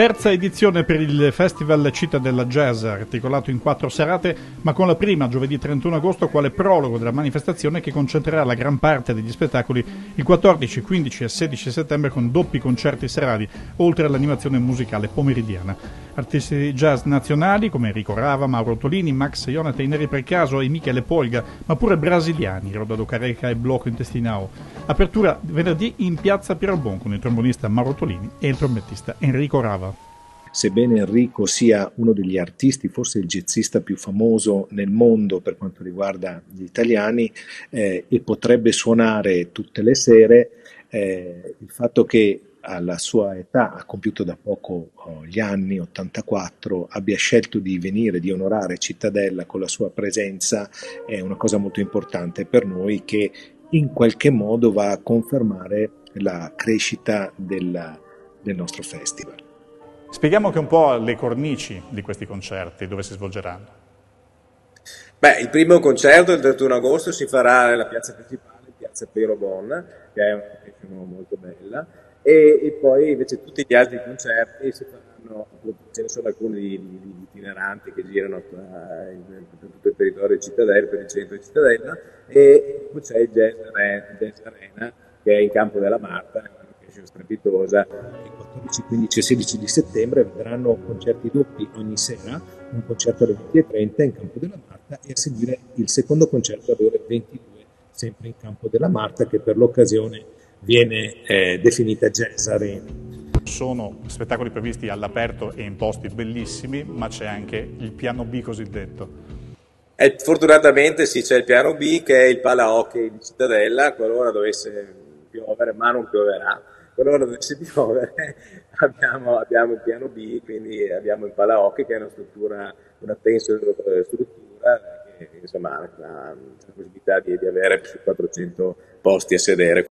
Terza edizione per il Festival Cittadella Jazz, articolato in quattro serate, ma con la prima, giovedì 31 agosto, quale prologo della manifestazione che concentrerà la gran parte degli spettacoli il 14, 15 e 16 settembre con doppi concerti serali, oltre all'animazione musicale pomeridiana. Artisti jazz nazionali come Enrico Rava, Mauro Tolini, Max Jonathan, Neri per caso e Michele Polga, ma pure brasiliani, Rodado Careca e Blocco Intestinao. Apertura venerdì in piazza Pierobon con il trombonista Mauro Tolini e il trombettista Enrico Rava. Sebbene Enrico sia uno degli artisti, forse il jazzista più famoso nel mondo per quanto riguarda gli italiani eh, e potrebbe suonare tutte le sere, eh, il fatto che alla sua età, ha compiuto da poco oh, gli anni 84, abbia scelto di venire, di onorare Cittadella con la sua presenza è una cosa molto importante per noi che in qualche modo va a confermare la crescita del, del nostro festival. Spieghiamo anche un po' le cornici di questi concerti, dove si svolgeranno. Beh, il primo concerto il 31 agosto si farà nella piazza principale, piazza Pero Bon, che è una location molto bella, e, e, poi invece tutti gli altri concerti si faranno, ce ne sono alcuni di, di, itineranti che girano per tutto il territorio Cittadella, per il centro di Cittadella, e poi c'è il Jazz Arena, Jazz Arena che è in Campo della Marta, location strepitosa. Il 14, 15 e 16 di settembre vedranno concerti doppi ogni sera, un concerto alle 20.30 in Campo della Marta e a seguire il secondo concerto alle ore 22 sempre in Campo della Marta che per l'occasione viene eh, definita Jazz Arena. Sono spettacoli previsti all'aperto e in posti bellissimi, ma c'è anche il piano B cosiddetto. Eh, fortunatamente sì, c'è il piano B che è il pala hockey di Cittadella, qualora dovesse piovere, ma non pioverà qualora dovesse piovere abbiamo, abbiamo, il piano B, quindi abbiamo il Palaocchi che è una struttura, una tensa struttura che insomma ha la possibilità di, di avere più di 400 posti a sedere.